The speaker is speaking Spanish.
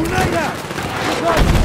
¡Unaira!